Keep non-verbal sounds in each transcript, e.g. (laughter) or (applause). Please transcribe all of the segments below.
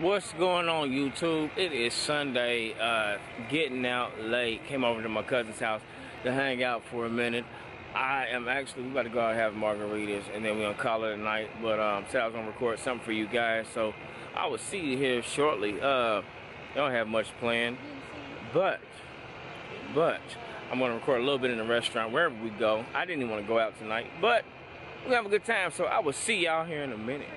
What's going on YouTube? It is Sunday, uh, getting out late. Came over to my cousin's house to hang out for a minute. I am actually, we about to go out and have margaritas and then we're gonna call it a night. But um, said I was gonna record something for you guys. So I will see you here shortly. Uh, don't have much planned, but, but I'm gonna record a little bit in the restaurant wherever we go. I didn't even wanna go out tonight, but we have a good time. So I will see y'all here in a minute.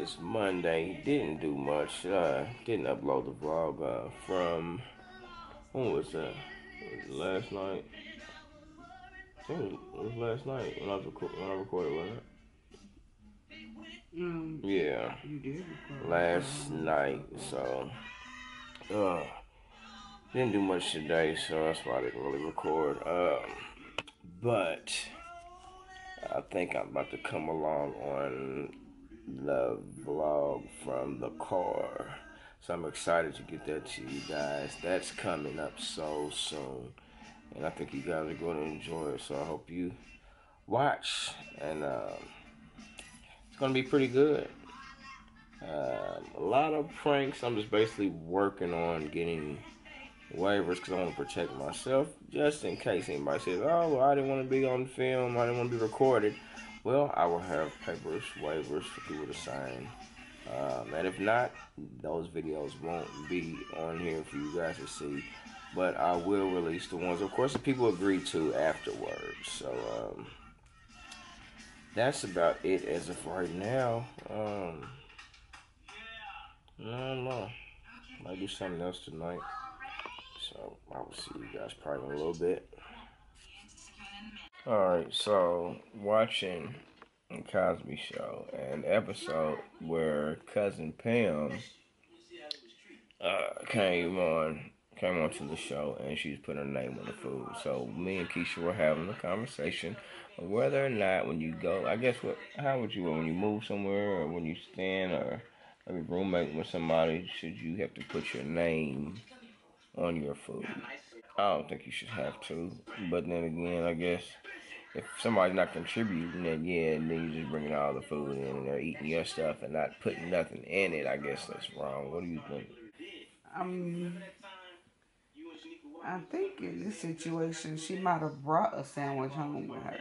Is Monday. Didn't do much. Uh, didn't upload the vlog uh, from when was that? Was it last night. I think it was, last night when I was reco- when I recorded, wasn't it? Um, Yeah, you did record. last night. So, uh, didn't do much today, so that's why I didn't really record. Um, but I think I'm about to come along on the vlog from the car. So I'm excited to get that to you guys. That's coming up so soon. And I think you guys are going to enjoy it. So I hope you watch. And um, it's going to be pretty good. Um, a lot of pranks. I'm just basically working on getting waivers because I want to protect myself just in case anybody says, "Oh, well, I didn't want to be on film. I didn't want to be recorded." Well, I will have papers, waivers for people to sign. Um, and if not, those videos won't be on here for you guys to see. But I will release the ones, of course, people agree to afterwards. So um, that's about it as of right now. Um, don't know. Might do something else tonight. So I will see you guys probably in a little bit. Alright, so watching the Cosby Show, an episode where cousin Pam uh, came on came onto the show and she's putting her name on the food. So me and Keisha were having a conversation of whether or not when you go, I guess what, how would you when you move somewhere or when you stand or maybe roommate with somebody, should you have to put your name on your food? I don't think you should have to, but then again, I guess if somebody's not contributing, then yeah, and then you're just bringing all the food in and they're eating your stuff and not putting nothing in it. I guess that's wrong. What do you think? Um, I think in this situation, she might have brought a sandwich home with her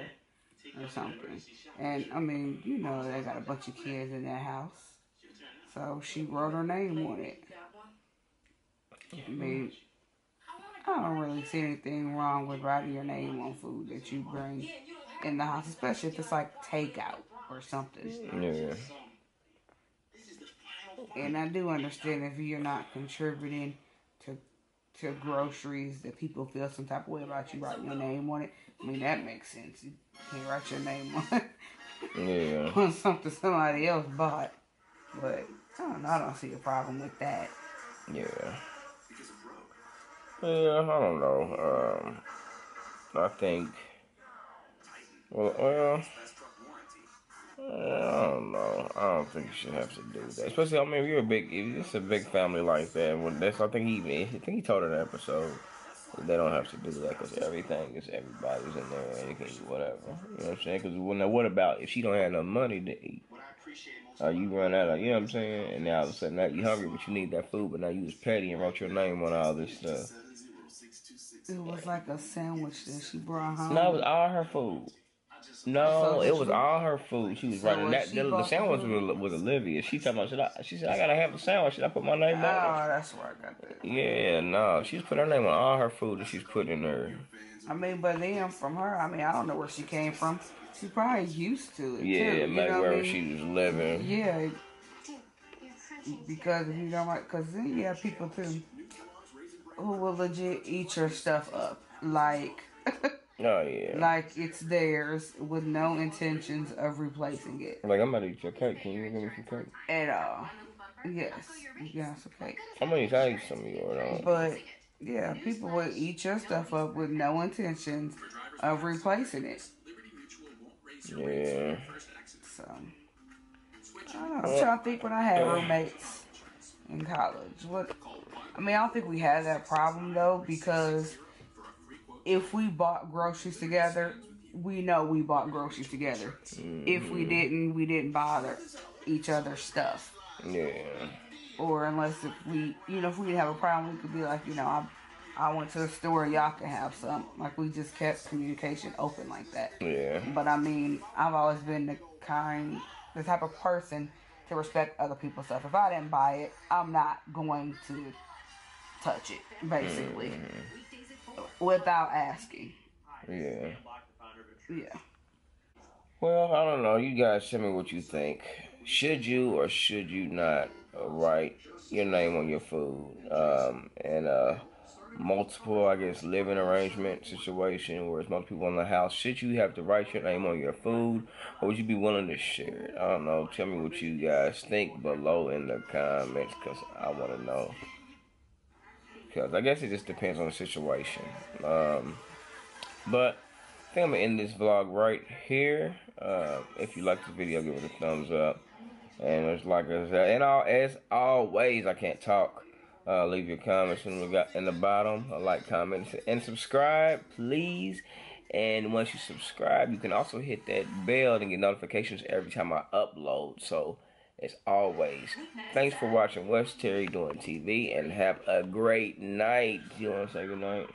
or something. And I mean, you know, they got a bunch of kids in their house. So she wrote her name on it. I mean, I don't really see anything wrong with writing your name on food that you bring in the house, especially if it's like takeout or something. Yeah. And I do understand if you're not contributing to to groceries that people feel some type of way about you writing your name on it. I mean that makes sense. You can't write your name (laughs) on Yeah. on something somebody else bought. But I don't know, I don't see a problem with that. Yeah. Yeah, I don't know. Um, I think. Well, well, I don't know. I don't think you should have to do that. Especially, I mean, you're a big, it's a big family like that. Well, that's I think he, I think he told her the episode. that They don't have to do that because everything is everybody's in there you whatever. You know what I'm saying? Because well, what about if she don't have no money to eat? Uh, you run out of, you know what I'm saying? And now all of a sudden now you hungry, but you need that food. But now you was petty and wrote your name on all this stuff. It was like a sandwich that she brought home. No, it was all her food. No, So it was she- all her food. She was So writing that. The, the sandwich was, was Olivia. She talking about. Should I, she said, "I gotta have a sandwich." Should I put my name Oh, on that's where I got that. it? Yeah, no. She's put her name on all her food that she's put in her. I mean, but then from her, I mean, I don't know where she came from. She probably used to it. Yeah, too, maybe know I mean? she was living. Yeah, because if you don't like, because then you have people too who will legit eat your stuff up, like, (laughs) Oh yeah. like it's theirs with no intentions of replacing it Like I'm gonna eat your cake. Can you give me some cake? at all. Yes, yes, okay. I'm gonna eat, some of yours. But yeah, people will eat your stuff up with no intentions of replacing it. Yeah. So I. I'm trying to think when I had roommates in college. What I mean, I don't think we had that problem though because if we bought groceries together, we know we bought groceries together. If we mm-hmm. didn't, we didn't bother each other's stuff. Yeah. Or unless if we, you know, if we didn't have a problem, we could be like, you know, I, I went to the store, y'all can have some. Like we just kept communication open like that. Yeah. But I mean, I've always been the kind, the type of person to respect other people's stuff. If I didn't buy it, I'm not going to touch it, basically, without asking. Yeah. Yeah. Well, I don't know. You guys tell me what you think. Should you or should you not write your name on your food? Um, and uh, multiple, I guess, living arrangement situation where it's multiple people in the house. Should you have to write your name on your food, or would you be willing to share it? I don't know. Tell me what you guys think below in the comments, cause I want to know. Cause I guess it just depends on the situation. Um, but I think I'm gonna end this vlog right here. Uh, if you like this video, give it a thumbs up. And it's like I and all as always, I can't talk. Uh, leave your comments in the in the bottom. A like, comment, and subscribe, please. And once you subscribe, you can also hit that bell to get notifications every time I upload. So, as always, thanks for watching What's Terry Doing TV, and have a great night. You want to say good night?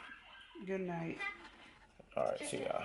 Good night. All right, see y'all.